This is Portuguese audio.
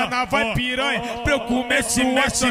morena vai piranha, pra eu comer esse mexe,